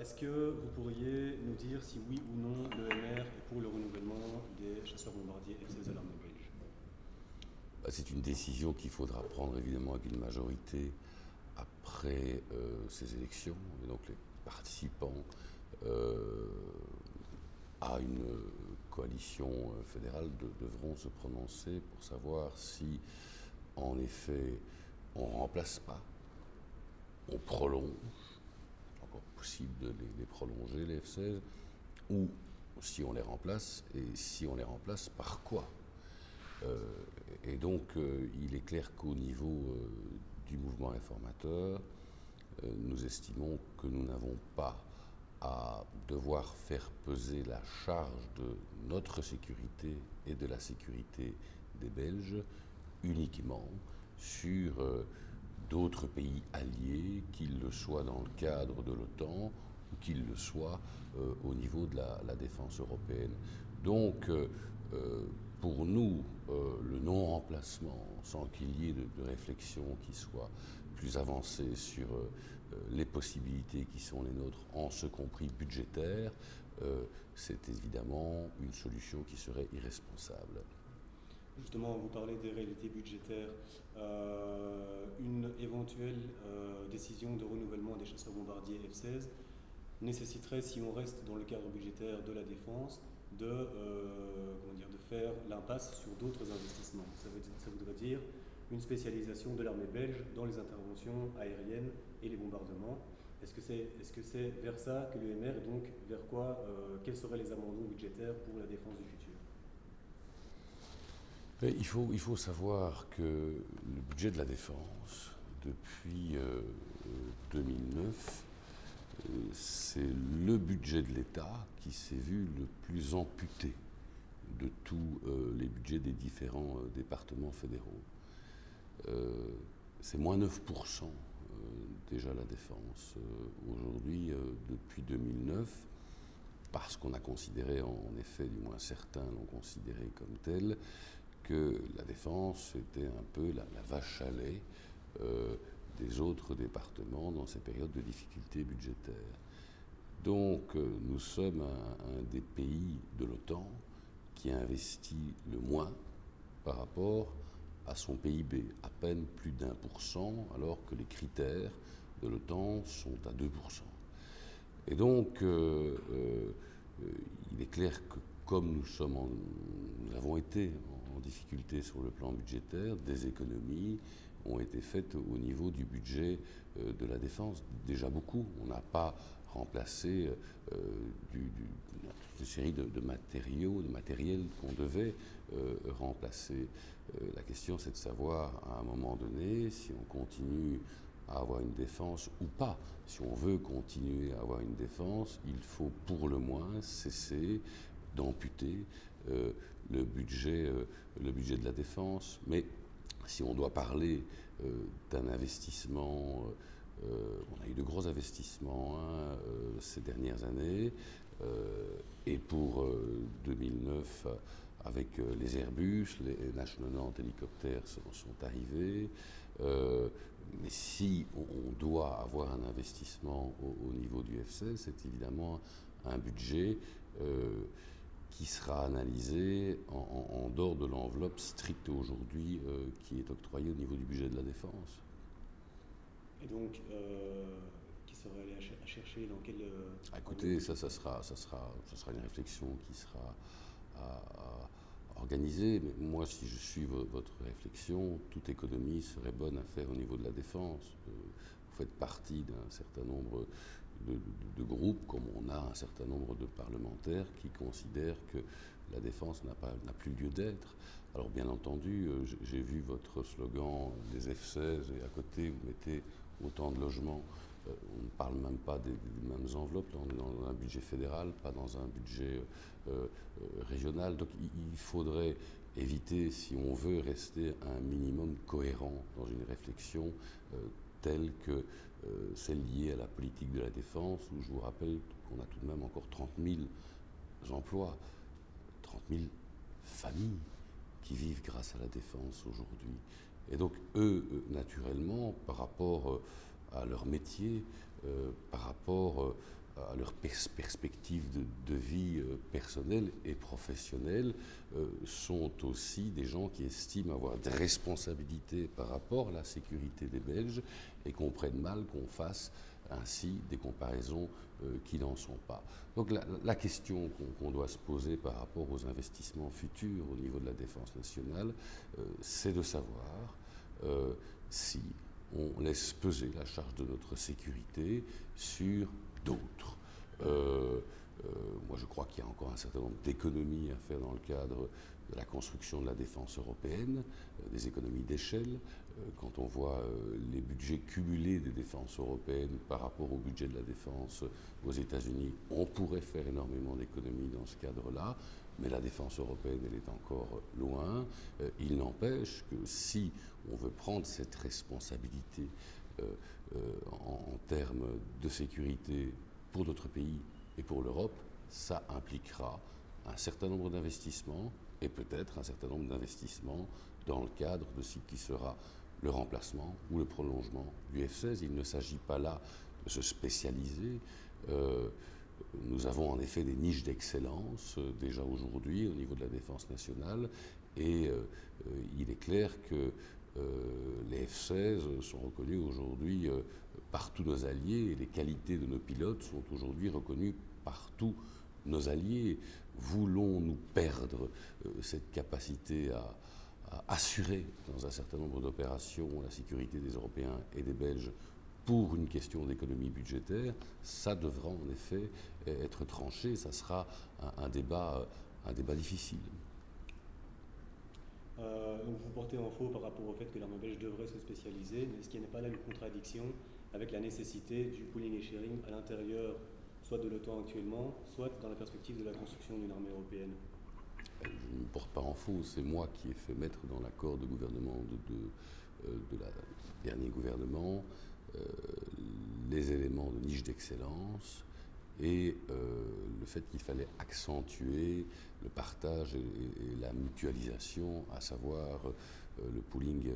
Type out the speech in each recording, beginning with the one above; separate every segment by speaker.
Speaker 1: Est-ce que vous pourriez nous dire si oui ou non l'EMR est pour le renouvellement des chasseurs bombardiers F-16 de l'armée belge?
Speaker 2: Bah, C'est une décision qu'il faudra prendre évidemment avec une majorité après euh, ces élections. Et donc les participants euh, à une coalition euh, fédérale devront se prononcer pour savoir si, en effet, on ne remplace pas, on prolonge, possible de les, prolonger, les F-16, ou si on les remplace, et si on les remplace, par quoi? Et donc, il est clair qu'au niveau du mouvement réformateur, euh, nous estimons que nous n'avons pas à devoir faire peser la charge de notre sécurité et de la sécurité des Belges uniquement sur euh, d'autres pays alliés, qu'ils le soient dans le cadre de l'OTAN ou qu'ils le soient euh, au niveau de la, défense européenne. Donc, pour nous, le non-remplacement, sans qu'il y ait de, de, réflexion qui soit plus avancée sur euh, euh, les possibilités qui sont les nôtres, en ce compris budgétaires, euh, c'est évidemment une solution qui serait irresponsable.
Speaker 1: Justement, vous parlez des réalités budgétaires. une éventuelle décision de renouvellement des chasseurs bombardiers F-16 nécessiterait, si on reste dans le cadre budgétaire de la défense, de, euh, faire l'impasse sur d'autres investissements. Ça, veut, voudrait dire une spécialisation de l'armée belge dans les interventions aériennes et les bombardements. Est-ce que c'est est -ce c'est vers ça que l'UMR et donc vers quoi, euh, quels seraient les amendements budgétaires pour la défense du futur?
Speaker 2: Il faut, savoir que le budget de la défense, depuis 2009, euh, c'est le budget de l'État qui s'est vu le plus amputé de tous euh, les budgets des différents euh, départements fédéraux. c'est moins 9% déjà la défense aujourd'hui depuis 2009 parce qu'on a considéré, en effet, du moins certains l'ont considéré comme tel, que la défense était un peu la, vache à lait des autres départements dans ces périodes de difficultés budgétaires. Donc euh, nous sommes un, des pays de l'OTAN qui investit le moins par rapport à son PIB, à peine plus d'un pour cent, alors que les critères de l'OTAN sont à 2%. Et donc, euh, euh, il est clair que comme nous, sommes nous avons été en difficulté sur le plan budgétaire, des économies ont été faites au niveau du budget euh, de la défense. Déjà beaucoup. On n'a pas remplacé euh, une série de, matériaux, de matériel qu'on devait euh, remplacer. la question, c'est de savoir à un moment donné si on continue à avoir une défense ou pas. Si on veut continuer à avoir une défense, il faut pour le moins cesser d'amputer le, budget, le budget de la défense. Mais si on doit parler euh, d'un investissement, euh, euh, on a eu de gros investissements hein, ces dernières années, et pour 2009, avec les Airbus, les National hélicoptères sont, sont arrivés. mais si on, doit avoir un investissement au, niveau du F-16, c'est évidemment un budget qui sera analysé en, dehors de l'enveloppe stricte aujourd'hui euh, qui est octroyée au niveau du budget de la défense.
Speaker 1: Et donc, euh, qui serait allé à, chercher dans quel... Euh,
Speaker 2: écoutez, ça, ça, sera, ça, sera, ça sera une réflexion qui sera organisée. Mais moi, si je suis votre réflexion, toute économie serait bonne à faire au niveau de la défense. vous faites partie d'un certain nombre de, groupes, comme on a un certain nombre de parlementaires qui considèrent que la défense n'a plus lieu d'être. Alors bien entendu, euh, j'ai vu votre slogan des F-16 et à côté vous mettez autant de logements. Euh, on ne parle même pas des, mêmes enveloppes dans, un budget fédéral, pas dans un budget euh, régional. Donc il, faudrait éviter, si on veut rester un minimum cohérent dans une réflexion telle que euh, celle liée à la politique de la défense, où je vous rappelle qu'on a tout de même encore 30 000 emplois, 30 000 familles qui vivent grâce à la défense aujourd'hui. Et donc eux, naturellement, par rapport euh, à leur métier, euh, par rapport à leur perspective de, vie euh, personnelle et professionnelle, euh, sont aussi des gens qui estiment avoir des responsabilités par rapport à la sécurité des Belges et comprennent mal qu'on fasse ainsi des comparaisons euh, qui n'en sont pas. Donc la, question qu'on doit se poser par rapport aux investissements futurs au niveau de la défense nationale, c'est de savoir si on laisse peser la charge de notre sécurité sur d'autres. Euh, euh, moi, je crois qu'il y a encore un certain nombre d'économies à faire dans le cadre de la construction de la défense européenne, euh, des économies d'échelle. quand on voit les budgets cumulés des défenses européennes par rapport au budget de la défense aux États-Unis, on pourrait faire énormément d'économies dans ce cadre-là, mais la défense européenne, elle est encore loin. il n'empêche que si on veut prendre cette responsabilité en termes de sécurité pour d'autres pays et pour l'Europe, ça impliquera un certain nombre d'investissements et peut-être un certain nombre d'investissements dans le cadre de ce qui sera le remplacement ou le prolongement du F-16. Il ne s'agit pas là de se spécialiser. Euh, nous avons en effet des niches d'excellence euh, déjà aujourd'hui au niveau de la défense nationale et euh, il est clair que les F-16 sont reconnus aujourd'hui par tous nos alliés et les qualités de nos pilotes sont aujourd'hui reconnues par tous nos alliés. Voulons-nous perdre euh, cette capacité à, assurer dans un certain nombre d'opérations la sécurité des Européens et des Belges pour une question d'économie budgétaire Ça devra en effet être tranché, ça sera un débat difficile.
Speaker 1: Euh, vous portez en faux par rapport au fait que l'armée belge devrait se spécialiser, mais est-ce qu'il n'y a pas là une contradiction avec la nécessité du pooling et sharing à l'intérieur soit de l'OTAN actuellement, soit dans la perspective de la construction d'une armée européenne.
Speaker 2: Je ne porte pas en faux, c'est moi qui ai fait mettre dans l'accord de gouvernement de, de, euh, la dernier gouvernement euh, les éléments de niche d'excellence et euh, le fait qu'il fallait accentuer le partage et, la mutualisation, à savoir euh, le pooling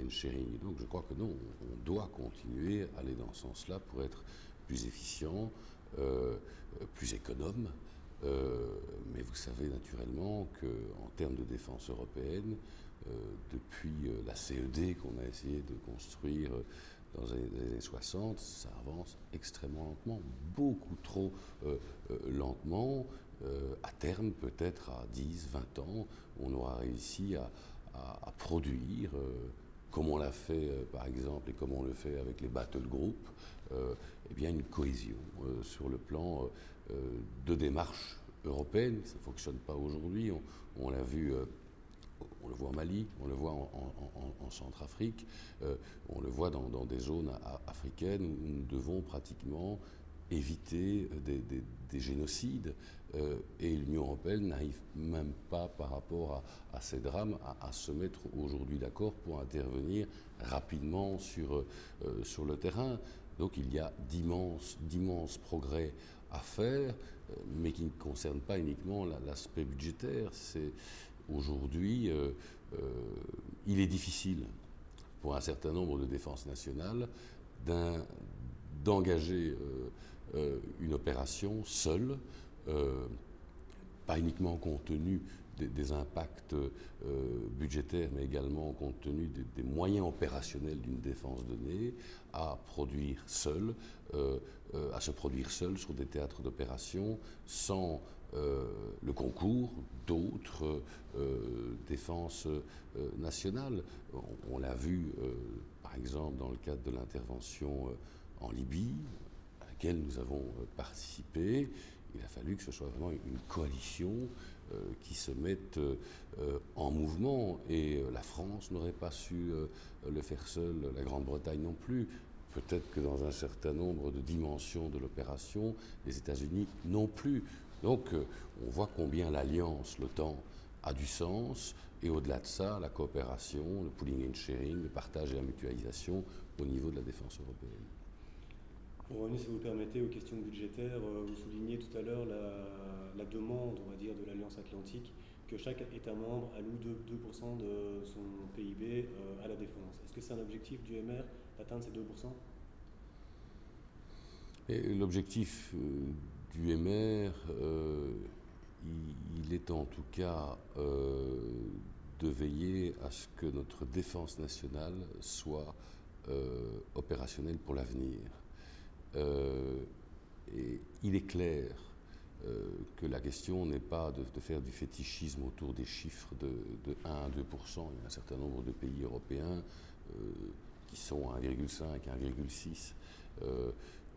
Speaker 2: and sharing. Donc je crois que non, on doit continuer à aller dans ce sens-là pour être plus efficient, euh, plus économe. Euh, mais vous savez naturellement qu'en termes de défense européenne, depuis la CED qu'on a essayé de construire dans les années 60, ça avance extrêmement lentement, beaucoup trop lentement. à terme, peut-être à 10, 20 ans, on aura réussi à, produire, euh, comme on l'a fait euh, par exemple et comme on le fait avec les battle groups, euh, eh bien une cohésion sur le plan de démarche européenne. Ça ne fonctionne pas aujourd'hui. On, l'a vu on le voit en Mali, on le voit en, Centrafrique, on le voit dans, des zones africaines où nous devons pratiquement éviter des génocides. Euh, et l'Union européenne n'arrive même pas, par rapport à, ces drames, à, se mettre aujourd'hui d'accord pour intervenir rapidement sur, euh, le terrain. Donc il y a d'immenses progrès à faire, euh, mais qui ne concernent pas uniquement l'aspect budgétaire. Aujourd'hui, il est difficile pour un certain nombre de défenses nationales d'engager une opération seule euh, pas uniquement compte tenu des, impacts euh, budgétaires, mais également compte tenu des, moyens opérationnels d'une défense donnée, à produire seul, euh, à se produire seul sur des théâtres d'opération sans le concours d'autres défenses nationales. On, l'a vu, par exemple, dans le cadre de l'intervention en Libye, à laquelle nous avons participé il a fallu que ce soit vraiment une coalition euh, qui se mette euh, en mouvement. Et euh, la France n'aurait pas su le faire seule, la Grande-Bretagne non plus. Peut-être que dans un certain nombre de dimensions de l'opération, les États-Unis non plus. Donc on voit combien l'alliance, l'OTAN, a du sens. Et au-delà de ça, la coopération, le pooling and sharing, le partage et la mutualisation au niveau de la défense européenne.
Speaker 1: Pour revenir, si vous permettez, aux questions budgétaires, euh, vous soulignez tout à l'heure la, demande, on va dire, de l'Alliance Atlantique que chaque État membre alloue 2%, 2 de son PIB euh, à la défense. Est-ce que c'est un objectif du MR d'atteindre ces 2%
Speaker 2: L'objectif du MR, il, est en tout cas de veiller à ce que notre défense nationale soit opérationnelle pour l'avenir. Et il est clair euh, que la question n'est pas de, faire du fétichisme autour des chiffres de, 1 à 2% Il y a un certain nombre de pays européens euh, qui sont à 1,5, 1,6. Euh,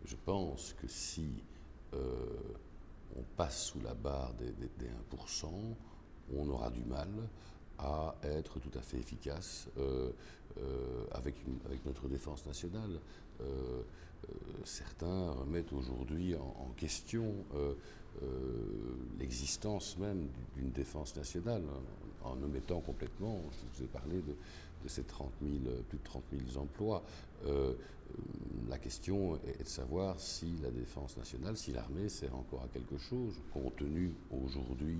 Speaker 2: je pense que si on passe sous la barre des, 1%, on aura du mal à être tout à fait efficace avec, avec, notre défense nationale. Certains remettent aujourd'hui en, question euh, l'existence même d'une défense nationale, en omettant complètement, je vous ai parlé de, ces 30 000, plus de 30 000 emplois. Euh, la question est de savoir si la défense nationale, si l'armée sert encore à quelque chose, compte tenu aujourd'hui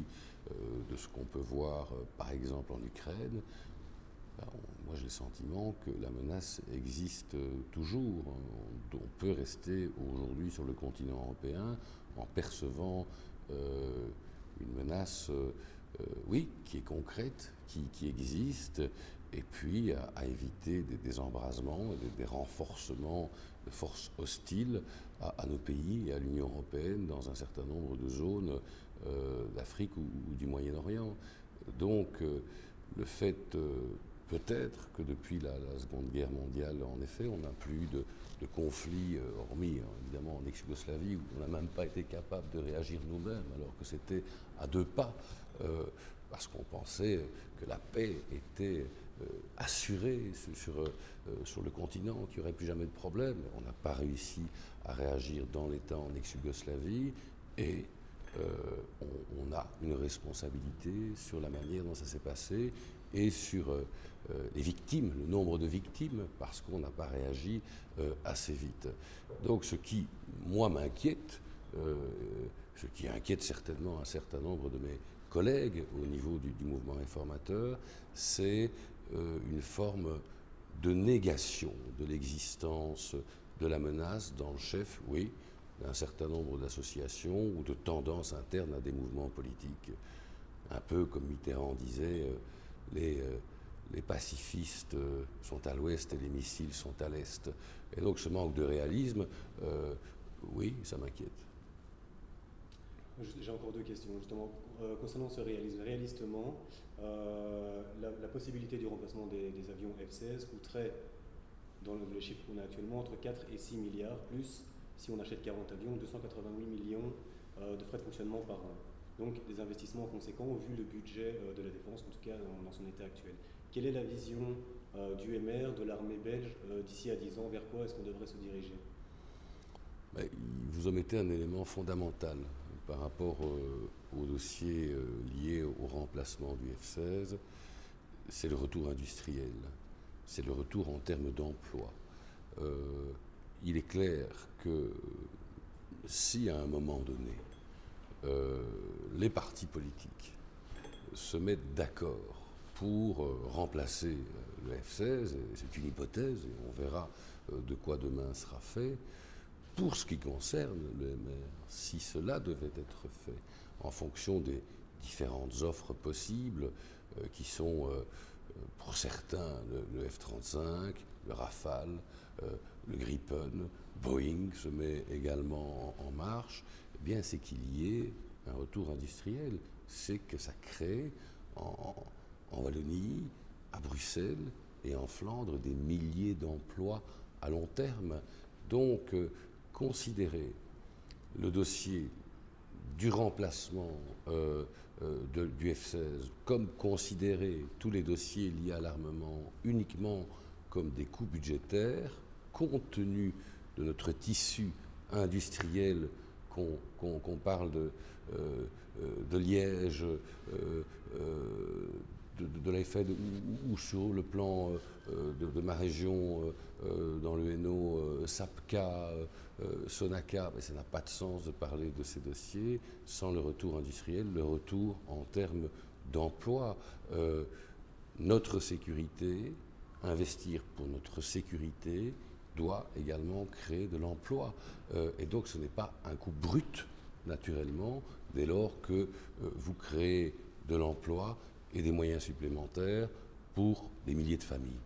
Speaker 2: euh, de ce qu'on peut voir, par exemple, en Ukraine. Ben, moi, j'ai le sentiment que la menace existe toujours. On, peut rester aujourd'hui sur le continent européen en percevant euh, une menace, euh, euh, oui, qui est concrète, qui, existe, et puis à, éviter des, des embrasements, des, renforcements de forces hostiles à, nos pays et à l'Union européenne dans un certain nombre de zones d'Afrique ou, du Moyen-Orient. Donc, le fait peut-être que depuis la, Seconde Guerre mondiale, en effet, on n'a plus de, de conflits, euh, hormis hein, évidemment en ex-Yougoslavie, où on n'a même pas été capable de réagir nous-mêmes, alors que c'était à deux pas, euh, parce qu'on pensait que la paix était euh, assurée sur, le continent, qu'il n'y aurait plus jamais de problème. On n'a pas réussi à réagir dans l'État en ex-Yougoslavie, et on, a une responsabilité sur la manière dont ça s'est passé et sur euh, les victimes, le nombre de victimes, parce qu'on n'a pas réagi euh, assez vite. Donc ce qui, moi, m'inquiète, euh, ce qui inquiète certainement un certain nombre de mes collègues au niveau du, mouvement informateur, c'est une forme de négation de l'existence de la menace dans le chef, oui, d'un certain nombre d'associations ou de tendances internes à des mouvements politiques. Un peu comme Mitterrand disait, les les pacifistes euh, sont à l'ouest et les missiles sont à l'est. Et donc ce manque de réalisme, euh, oui, ça m'inquiète.
Speaker 1: J'ai encore deux questions. Justement, euh, concernant ce réalisme, réalistement, la, possibilité du remplacement des, avions F-16 coûterait, dans le, les chiffres qu'on a actuellement, entre 4 et 6 milliards, plus, si on achète 40 avions, 288 millions de frais de fonctionnement par an. Donc des investissements conséquents vu le budget de la défense, en tout cas dans son état actuel. Quelle est la vision euh, du MR, de l'armée belge, euh, d'ici à 10 ans? Vers quoi est-ce qu'on devrait se diriger?
Speaker 2: Ben, Vous omettez un élément fondamental par rapport euh, au dossier lié au remplacement du F-16, c'est le retour industriel, c'est le retour en termes d'emploi. il est clair que si à un moment donné, les partis politiques se mettent d'accord pour euh, remplacer euh, le F-16, c'est une hypothèse, et on verra euh, de quoi demain sera fait. Pour ce qui concerne le MR, si cela devait être fait en fonction des différentes offres possibles, qui sont pour certains le, F-35, le Rafale, le Gripen, Boeing se met également en, marche, bien c'est qu'il y ait un retour industriel, c'est que ça crée en, Wallonie, à Bruxelles et en Flandre des milliers d'emplois à long terme. Donc, euh, considérer le dossier du remplacement euh, euh, du F-16 comme considérer tous les dossiers liés à l'armement uniquement comme des coûts budgétaires, compte tenu de notre tissu industriel, qu'on parle de, de Liège, de, l'effet ou, sur le plan euh, de, ma région euh, euh, dans le Hainaut, SAPCA, Sonaca, mais ça n'a pas de sens de parler de ces dossiers sans le retour industriel, le retour en termes d'emploi. notre sécurité, investir pour notre sécurité, doit également créer de l'emploi. Euh, et donc ce n'est pas un coût brut, naturellement, dès lors que euh, vous créez de l'emploi et des moyens supplémentaires pour des milliers de familles.